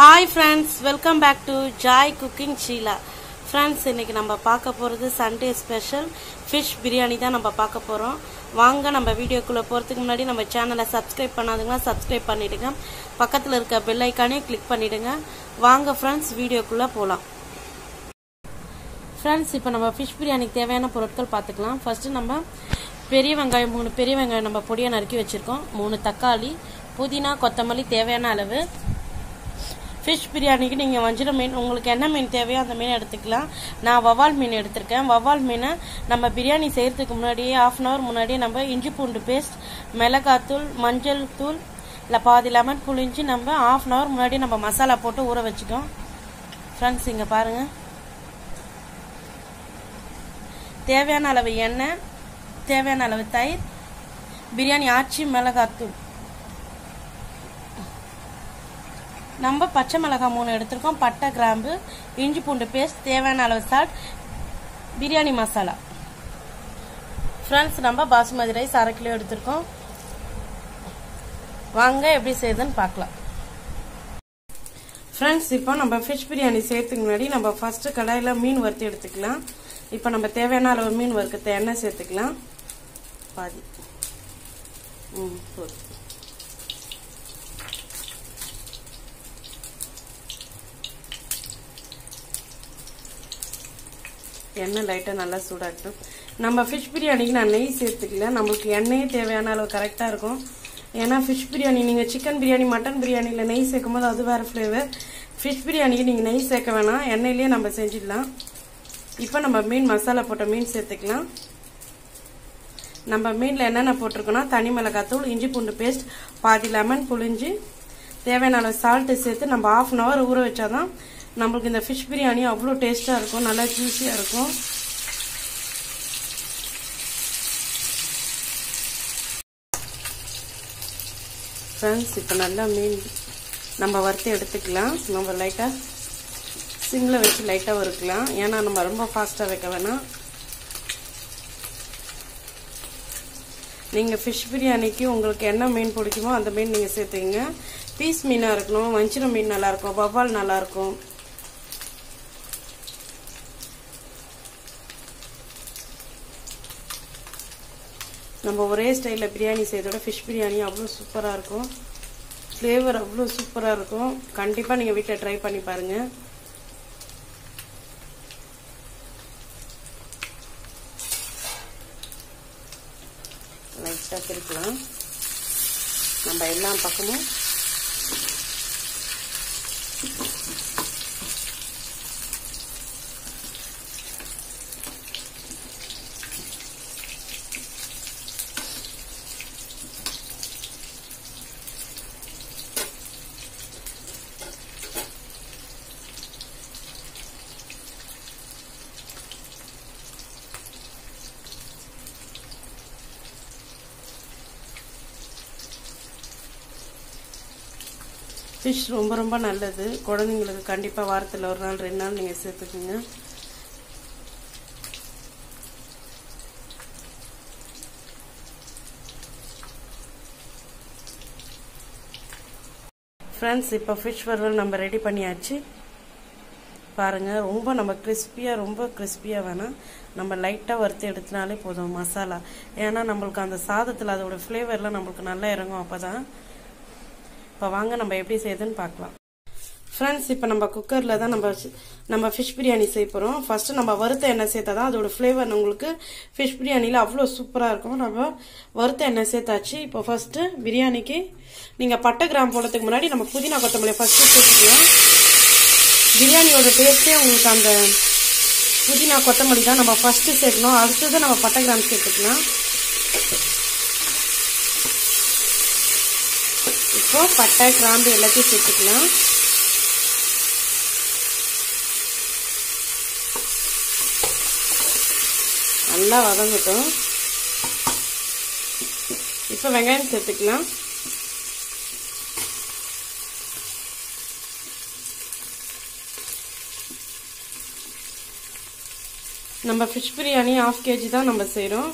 Hi friends welcome back to joy cooking Sheela friends இன்னைக்கு நம்ம பார்க்க போகிறது சண்டே ஸ்பெஷல் ஃபிஷ் பிரியாணி தான் நம்ம பார்க்க போகிறோம் வாங்க நம்ம வீடியோக்குள்ளே போகிறதுக்கு முன்னாடி நம்ம சேனலை சப்ஸ்கிரைப் பண்ணாதுங்கன்னா சப்ஸ்கிரைப் பண்ணிவிடுங்க பக்கத்தில் இருக்க பெல் ஐக்கானே கிளிக் பண்ணிவிடுங்க வாங்க ஃப்ரெண்ட்ஸ் வீடியோக்குள்ளே போகலாம் ஃப்ரெண்ட்ஸ் இப்போ நம்ம ஃபிஷ் பிரியாணிக்கு தேவையான பொருட்கள் பார்த்துக்கலாம். ஃபஸ்ட்டு நம்ம பெரிய வெங்காயம் மூணு பெரிய வெங்காயம் நம்ம பொடியை நறுக்கி வச்சுருக்கோம். மூணு தக்காளி புதினா கொத்தமல்லி தேவையான அளவு. ஃபிஷ் பிரியாணிக்கு நீங்கள் வஞ்சிர மீன் உங்களுக்கு என்ன மீன் தேவையோ அந்த மீன் எடுத்துக்கலாம். நான் வவால் மீன் எடுத்திருக்கேன். வவால் மீனை நம்ம பிரியாணி செய்கிறதுக்கு முன்னாடியே ஆஃப் அன் ஹவர் முன்னாடியே நம்ம இஞ்சி பூண்டு பேஸ்ட் மிளகாத்தூள் மஞ்சள் தூள் இல்லை பாதி லெமன் புளிஞ்சு நம்ம ஆஃப் அன் ஹவர் முன்னாடி நம்ம மசாலா போட்டு ஊற வச்சுக்கோம் ஃப்ரெண்ட்ஸ் இங்கே பாருங்கள் தேவையான அளவு எண்ணெய் தேவையான அளவு தயிர் பிரியாணி ஆச்சி மிளகாத்தூள் நம்ம பச்சை மிளகாய் மூணு எடுத்திருக்கோம் பட்டை கிராம்பு இஞ்சி பூண்டு பேஸ்ட் தேவையான அளவு சால்ட் பிரியாணி மசாலா. ஃப்ரெண்ட்ஸ் நம்ம பாசுமதி ரைஸ் அரை கிலோ எடுத்திருக்கோம். வாங்க எப்படி செய்யுதுன்னு பார்க்கலாம். ஃப்ரெண்ட்ஸ் இப்போ நம்ம ஃபிஷ் பிரியாணி செய்யறதுக்கு முன்னாடி நம்ம ஃபர்ஸ்ட் கடாயில் மீன் வறுத்து எடுத்துக்கலாம். இப்போ நம்ம தேவையான அளவு மீன் வறுக்கிறத எண்ணெய் சேர்த்துக்கலாம். பாதி. ம் போதும். எண்ணெய் லைட்டாக நல்லா சூடாகட்டும். நம்ம ஃபிஷ் பிரியாணிக்கு நான் நெய் சேர்த்துக்கல. நம்மளுக்கு எண்ணெயே தேவையான அளவு கரெக்டாக இருக்கும். ஏன்னா ஃபிஷ் பிரியாணி நீங்கள் சிக்கன் பிரியாணி மட்டன் பிரியாணியில் நெய் சேர்க்கும் போது அது வேறு ஃப்ளேவர் ஃபிஷ் பிரியாணிக்கு நீங்கள் நெய் சேர்க்க வேணாம். எண்ணெயிலேயே நம்ம செஞ்சிடலாம். இப்போ நம்ம மீன் மசாலா போட்ட மீன் சேர்த்துக்கலாம். நம்ம மீனில் என்னென்ன போட்டிருக்கோன்னா தனி மிளகாத்தூள் இஞ்சி பூண்டு பேஸ்ட் பாதி லெமன் புளிஞ்சு தேவையான அளவு சால்ட்டு சேர்த்து நம்ம ஆஃப் அன் ஹவர் ஊற வச்சாதான் நம்மளுக்கு இந்த ஃபிஷ் பிரியாணி அவ்வளோ டேஸ்ட்டாக இருக்கும் நல்லா ஜூஸியாக இருக்கும். ஃப்ரெண்ட்ஸ் இப்போ நல்லா மீன் நம்ம வறுத்து எடுத்துக்கலாம். நம்ம லைட்டாக சிம்மில் வச்சு லைட்டாக வறுக்கலாம். ஏன்னா நம்ம ரொம்ப ஃபாஸ்ட்டாக வைக்க வேணாம். நீங்கள் ஃபிஷ் பிரியாணிக்கு உங்களுக்கு என்ன மீன் பிடிக்குமோ அந்த மீன் நீங்கள் சேர்த்துக்கங்க. பீஸ் மீனாக இருக்கணும் வஞ்சிரம் மீன் நல்லாயிருக்கும் வவ்வால் நல்லாயிருக்கும் ஒரே ஸ்டைலில் பிரியாணி செய்யறதோட ஃபிஷ் பிரியாணி அவ்வளோ சூப்பராக இருக்கும். ஃப்ளேவர் அவ்வளோ சூப்பராக இருக்கும். கண்டிப்பாக நீங்கள் வீட்டில் ட்ரை பண்ணி பாருங்கள் லைட்டாக திருக்கலாம் நம்ம எல்லா பக்கமும் ஃபிஷ் ரொம்ப ரொம்ப நல்லது. குழந்தைங்களுக்கு கண்டிப்பாக வாரத்தில் ஒரு நாள் ரெண்டு நாள் நீங்கள் சேர்த்துக்குங்க. ஃப்ரெண்ட்ஸ் இப்போ ஃபிஷ் வறுவல் நம்ம ரெடி பண்ணியாச்சு. பாருங்கள் ரொம்ப நம்ம கிறிஸ்பியாக ரொம்ப கிறிஸ்பியாக வேணாம். நம்ம லைட்டாக வறுத்து எடுத்தினாலே போதும் மசாலா. ஏன்னா நம்மளுக்கு அந்த சாதத்தில் அதோட ஃப்ளேவர்லாம் நம்மளுக்கு நல்லா இறங்கும் அப்போ தான் இப்போ வாங்க நம்ம எப்படி செய்யுதுன்னு பார்க்கலாம். ஃப்ரெண்ட்ஸ் இப்போ நம்ம குக்கரில் தான் நம்ம நம்ம ஃபிஷ் பிரியாணி செய்ய போகிறோம் ஃபஸ்ட்டு நம்ம வறுத்த எண்ணெய் சேர்த்தா தான் அதோட ஃப்ளேவர் உங்களுக்கு ஃபிஷ் பிரியாணியில் அவ்வளோ சூப்பராக இருக்கும். நம்ம வறுத்த எண்ணெய் சேர்த்தாச்சு. இப்போ ஃபஸ்ட்டு பிரியாணிக்கு நீங்கள் பட்டை கிராம் போடுறதுக்கு முன்னாடி நம்ம புதினா கொத்தமல்லி ஃபஸ்ட்டு சேர்த்துக்கலாம். பிரியாணியோட டேஸ்ட்டே உங்களுக்கு அந்த புதினா கொத்தமல்லி தான் நம்ம ஃபஸ்ட்டு சேர்க்கணும். அடுத்தது நம்ம பட்டை கிராம் சேர்த்துக்கலாம். இப்போ பட்டை கிராம்பு எல்லாத்தையும் சேர்த்துக்கலாம். நல்லா வதங்கட்டும். இப்போ வெங்காயம் சேர்த்துக்கலாம். நம்ம ஃபிஷ் பிரியாணி ஆஃப் கேஜி தான் நம்ம செய்கிறோம்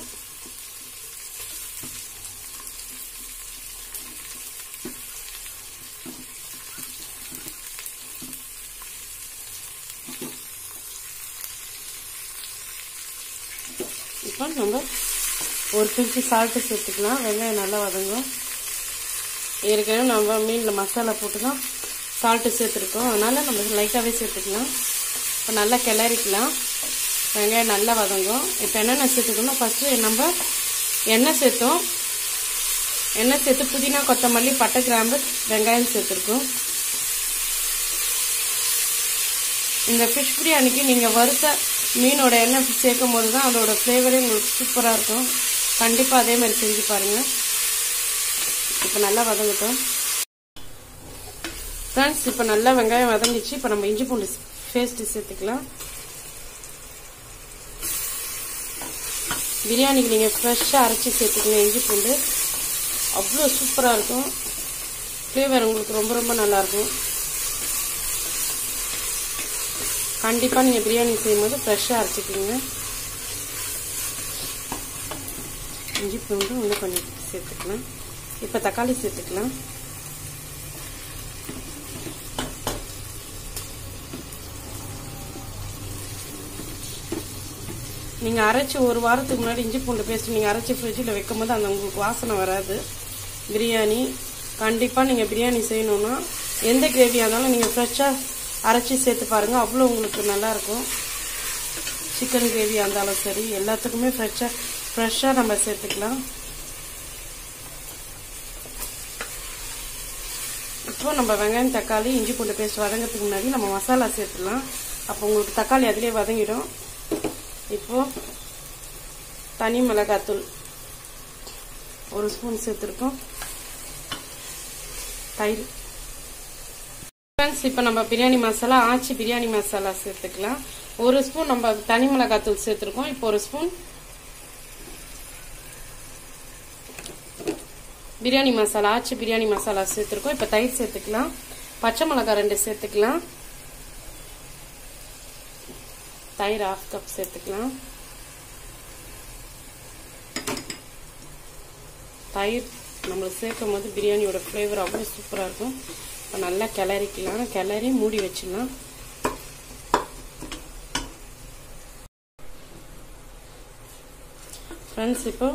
நம்ம ஒரு பிஞ்சு சால்ட்டு சேர்த்துக்கலாம். வெங்காயம் நல்லா வதங்கும். ஏற்கனவே நம்ம மீனில் மசாலா போட்டு தான் சால்ட்டு சேர்த்துருக்கோம். அதனால் நம்ம லைட்டாகவே சேர்த்துக்கலாம். இப்போ நல்லா கிளறிக்கலாம். வெங்காயம் நல்லா வதங்கும். இப்போ என்னென்ன சேர்த்துக்கணும் ஃபஸ்ட்டு நம்ம எண்ணெய் சேர்த்தோம். எண்ணெய் சேர்த்து புதினா கொத்தமல்லி பட்டை கிராம்பு வெங்காயம் சேர்த்துருக்கோம். இந்த ஃபிஷ் பிரியாணிக்கு நீங்கள் வறுத்த மீனோட எண்ணெய் சேர்க்கும் போது தான் அதோட ஃப்ளேவரே உங்களுக்கு சூப்பராக இருக்கும். கண்டிப்பாக அதே மாதிரி செஞ்சு பாருங்கள் இப்போ நல்லா வதங்கட்டும். ஃப்ரெண்ட்ஸ் இப்போ நல்லா வெங்காயம் வதங்கிச்சு இப்போ நம்ம இஞ்சி பூண்டு பேஸ்ட்டு சேர்த்துக்கலாம். பிரியாணிக்கு நீங்கள் ஃப்ரெஷ்ஷாக அரைச்சி சேர்த்துக்கங்க இஞ்சி பூண்டு. அவ்வளோ சூப்பராக இருக்கும். ஃப்ளேவர் உங்களுக்கு ரொம்ப ரொம்ப நல்லாயிருக்கும் கண்டிப்பாக நீங்கள் பிரியாணி செய்யும்போது ஃப்ரெஷ்ஷாக அரைச்சிக்கிங்க. இஞ்சி பூண்டு இன்னும் கொஞ்சம் சேர்த்துக்கலாம். இப்போ தக்காளி சேர்த்துக்கலாம். நீங்கள் அரைச்சி ஒரு வாரத்துக்கு முன்னாடி இஞ்சி பூண்டு பேஸ்ட் நீங்கள் அரைச்சி ஃப்ரிட்ஜில் வைக்கும் போது அந்த உங்களுக்கு வாசனை வராது. பிரியாணி கண்டிப்பாக நீங்கள் பிரியாணி செய்யணுன்னா எந்த கிரேவியாக இருந்தாலும் நீங்கள் ஃப்ரெஷ்ஷாக அரைச்சி சேர்த்து பாருங்கள் அவ்வளோ உங்களுக்கு நல்லாயிருக்கும். சிக்கன் கிரேவியாக இருந்தாலும் சரி. எல்லாத்துக்குமே ஃப்ரெஷ்ஷாக ஃப்ரெஷ்ஷாக நம்ம சேர்த்துக்கலாம். இப்போ நம்ம வெங்காயம் தக்காளி இஞ்சி பூண்டு பேஸ்ட் வதங்கிறதுக்கு முன்னாடி நம்ம மசாலா சேர்த்துக்கலாம். அப்போ உங்களுக்கு தக்காளி அதிலே வதங்கிடும். இப்போது தனி மிளகாத்தூள் ஒரு ஸ்பூன் சேர்த்துருக்கோம். தயிர். ஃப்ரெண்ட்ஸ் இப்போ நம்ம பிரியாணி மசாலா ஆச்சி பிரியாணி மசாலா சேர்த்துக்கலாம். ஒரு ஸ்பூன் நம்ம தனி மிளகாத்தூள் சேர்த்துருக்கோம். இப்போ ஒரு ஸ்பூன் பிரியாணி மசாலா ஆச்சி பிரியாணி மசாலா சேர்த்துருக்கோம். இப்போ தயிர் சேர்த்துக்கலாம். பச்சை மிளகாய் ரெண்டு சேர்த்துக்கலாம். தயிர் ஆஃப் கப் சேர்த்துக்கலாம். தயிர் நம்மளுக்கு சேர்க்கும் போது பிரியாணியோட ஃப்ளேவர் அவ்வளோ சூப்பராக இருக்கும். இப்போ நல்லா கிளறிக்கலாம் கிளறி மூடி வச்சிடலாம். ஃப்ரெண்ட்ஸ் இப்போ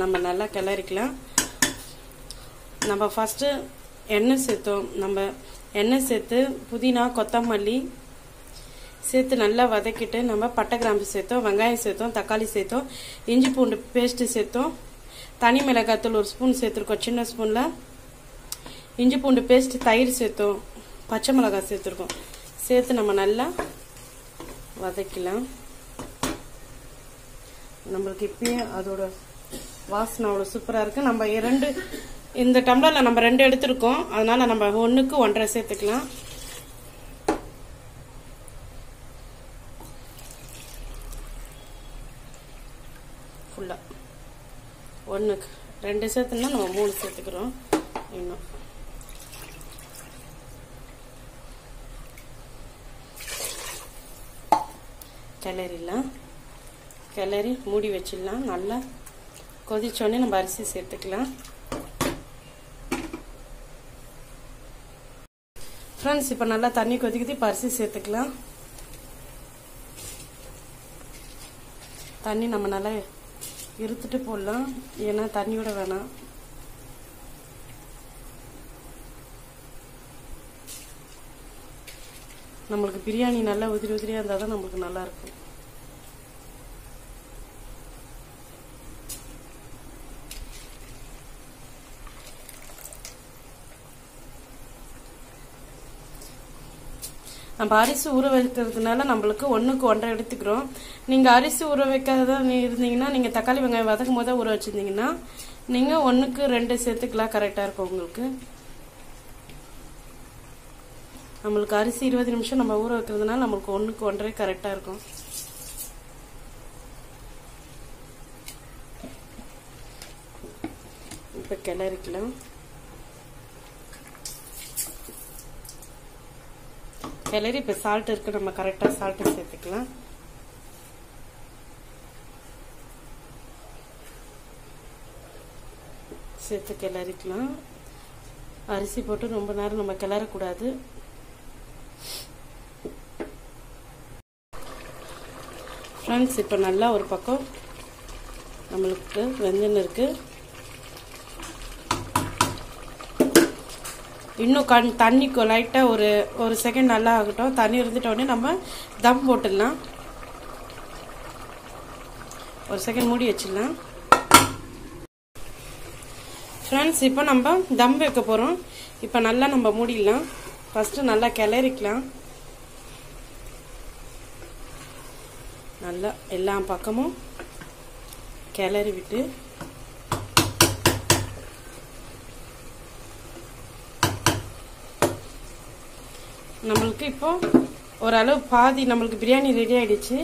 நம்ம நல்லா கிளறிக்கலாம். நம்ம ஃபஸ்ட்டு எண்ணெய் சேர்த்தோம். நம்ம எண்ணெய் சேர்த்து புதினா கொத்தமல்லி சேர்த்து நல்லா வதக்கிட்டு நம்ம பட்டை கிராம்பு சேர்த்தோம் வெங்காயம் சேர்த்தோம் தக்காளி சேர்த்தோம் இஞ்சி பூண்டு பேஸ்ட்டு சேர்த்தோம். தனி மிளகாத்தூள் ஒரு ஸ்பூன் சேர்த்துருக்கோம் சின்ன ஸ்பூனில். இஞ்சி பூண்டு பேஸ்ட் தயிர் சேர்த்தோம் பச்சை மிளகாய் சேர்த்துருக்கோம். சேர்த்து நம்ம நல்லா வதக்கலாம். நம்மளுக்கு இப்பயும் அதோட வாசனை அவ்வளோ சூப்பராக இருக்குது நம்ம இரண்டு இந்த டம்ளரில் நம்ம ரெண்டு எடுத்திருக்கோம். அதனால நம்ம ஒன்றுக்கு ஒன்றரை சேர்த்துக்கலாம். ஃபுல்லாக ஒன்று ரெண்டு சேர்த்துனா நம்ம மூணு சேர்த்துக்கிறோம். இன்னும். கிளறிடலாம். கிளறி மூடி வச்சிடலாம். நல்லா கொதிச்சோடனே நம்ம அரிசி சேர்த்துக்கலாம். ஃப்ரெண்ட்ஸ் இப்போ நல்லா தண்ணி கொதிக்குது. இப்போ அரிசி சேர்த்துக்கலாம். தண்ணி நம்ம நல்லா இருத்துட்டு போடலாம் ஏன்னா தண்ணியோட வேணாம். நம்மளுக்கு பிரியாணி நல்லா உதிரி உதிரியாக இருந்தால் தான் நம்மளுக்கு நல்லா நம்ம அரிசி ஊற வைக்கிறதுனால நம்மளுக்கு ஒன்றுக்கு ஒன்றரை எடுத்துக்கிறோம். நீங்கள் அரிசி ஊற வைக்காத இருந்தீங்கன்னா நீங்கள் தக்காளி வெங்காயம் வதக்கும் போதே ஊற வச்சுருந்தீங்கன்னா நீங்கள் ஒன்றுக்கு ரெண்டு சேர்த்துக்கலாம். கரெக்டாக இருக்கும் உங்களுக்கு. நம்மளுக்கு அரிசி இருபது நிமிஷம் நம்ம ஊற வைக்கிறதுனால நம்மளுக்கு ஒன்றுக்கு ஒன்றரை கரெக்டாக இருக்கும். இப்போ கிளறிக்கலாம். கிளறி இப்போ சால்ட் இருக்கு நம்ம கரெக்டாக சால்ட்டு சேர்த்துக்கலாம். சேர்த்து கிளறிக்கலாம். அரிசி போட்டு ரொம்ப நேரம் நம்ம கிளறக்கூடாது. ஃப்ரெண்ட்ஸ் இப்போ நல்லா ஒரு பக்கம் நம்மளுக்கு வெந்துன்னு இருக்குது இன்னும் கண் தண்ணி லைட்டாக ஒரு ஒரு செகண்ட் நல்லா ஆகட்டும். தண்ணி இருந்துட்டோடனே நம்ம தம் போட்டுடலாம். ஒரு செகண்ட் மூடி வச்சிடலாம். ஃப்ரெண்ட்ஸ் இப்போ நம்ம தம் வைக்க போகிறோம் இப்போ நல்லா நம்ம மூடிடலாம். ஃபஸ்ட்டு நல்லா கிளறிக்கலாம். நல்லா எல்லா பக்கமும் கிளறி விட்டு நம்மளுக்கு இப்போ ஓரளவு பாதி நம்மளுக்கு பிரியாணி ரெடி ஆயிடுச்சு.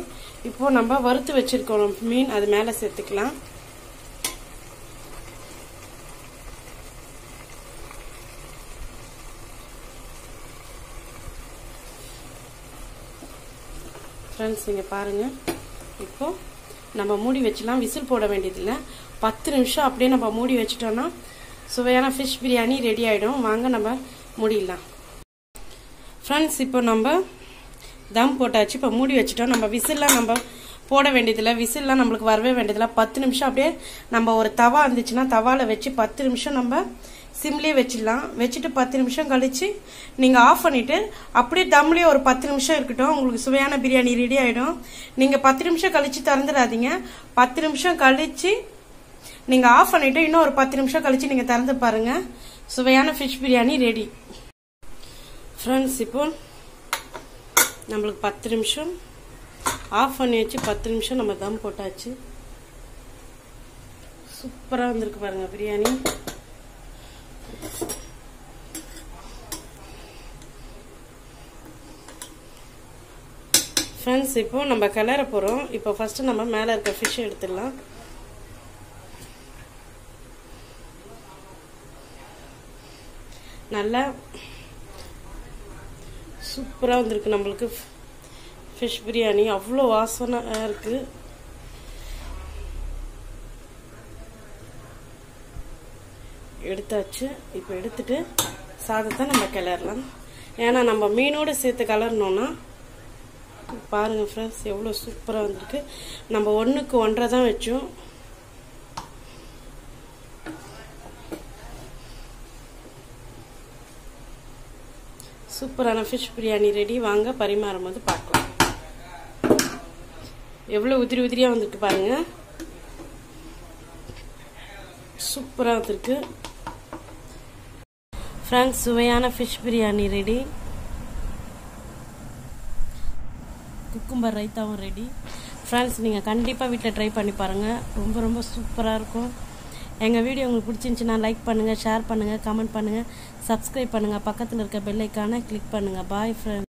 இப்போ நம்ம வறுத்து வச்சிருக்கோம் மீன் அது மேலே சேர்த்துக்கலாம். ஃப்ரெண்ட்ஸ் இங்கே பாருங்கள் இப்போ நம்ம மூடி வச்சுலாம் விசில் போட வேண்டியதில்லை. பத்து நிமிஷம் அப்படியே நம்ம மூடி வச்சிட்டோம்னா சுவையான ஃபிஷ் பிரியாணி ரெடி ஆகிடும் வாங்க நம்ம மூடிடலாம். ஃப்ரெண்ட்ஸ் இப்போ நம்ம தம் போட்டாச்சு. இப்போ மூடி வச்சுட்டோம். நம்ம விசில்லாம் நம்ம போட வேண்டியதில்லை. விசில்லாம் நம்மளுக்கு வரவே வேண்டியதில்லை. பத்து நிமிஷம் அப்படியே நம்ம ஒரு தவா இருந்துச்சுன்னா தவாவில் வச்சு பத்து நிமிஷம் நம்ம சிம்லேயே வச்சிடலாம். வச்சுட்டு பத்து நிமிஷம் கழித்து நீங்கள் ஆஃப் பண்ணிவிட்டு அப்படியே தம்லேயே ஒரு பத்து நிமிஷம் இருக்கட்டும். உங்களுக்கு சுவையான பிரியாணி ரெடி ஆகிடும் நீங்கள் பத்து நிமிஷம் கழித்து திறந்துடாதீங்க. பத்து நிமிஷம் கழித்து நீங்கள் ஆஃப் பண்ணிவிட்டு இன்னும் ஒரு பத்து நிமிஷம் கழித்து நீங்கள் திறந்து பாருங்கள் சுவையான ஃபிஷ் பிரியாணி ரெடி ஃப்ரெண்ட்ஸ் இப்போ நம்மளுக்கு பத்து நிமிஷம். ஆஃப் பண்ணி வச்சு பத்து நிமிஷம் நம்ம தம் போட்டாச்சு. சூப்பராக வந்திருக்கு பாருங்க பிரியாணி. ஃப்ரெண்ட்ஸ் இப்போ நம்ம கிளற போகிறோம் இப்போ ஃபஸ்ட்டு நம்ம மேலே இருக்க ஃபிஷ்ஷை எடுத்துடலாம். நல்லா சூப்பராக வந்திருக்கு நம்மளுக்கு. ஃபிஷ் பிரியாணி அவ்வளோ வாசனாக இருக்குது எடுத்தாச்சு. இப்போ எடுத்துட்டு சாதத்தை நம்ம கிளறலாம். ஏன்னா நம்ம மீனோடு சேர்த்து கலரணும்னா பாருங்கள் ஃப்ரெண்ட்ஸ் எவ்வளோ சூப்பராக வந்திருக்கு. நம்ம ஒன்றுக்கு ஒன்றரை தான் வச்சோம். சூப்பரான ஃபிஷ் பிரியாணி ரெடி வாங்க பரிமாறும் போது பார்க்கலாம். எவ்வளோ உதிரி உதிரியாக வந்துட்டு பாருங்க. சூப்பராக வந்திருக்கு. ஃப்ரெண்ட்ஸ் சுவையான ஃபிஷ் பிரியாணி ரெடி குக்கும்பர் ரைத்தாவும் ரெடி ஃப்ரெண்ட்ஸ் நீங்கள் கண்டிப்பாக வீட்டில் ட்ரை பண்ணி பாருங்கள் ரொம்ப ரொம்ப சூப்பராக இருக்கும். எங்கள் வீடியோ உங்களுக்கு பிடிச்சிருந்துச்சின்னா லைக் பண்ணுங்கள் ஷேர் பண்ணுங்கள் கமெண்ட் பண்ணுங்கள் சப்ஸ்கிரைப் பண்ணுங்கள் பக்கத்தில் இருக்க பெல்லைக்கான கிளிக் பண்ணுங்கள் பாய் ஃப்ரெண்ட்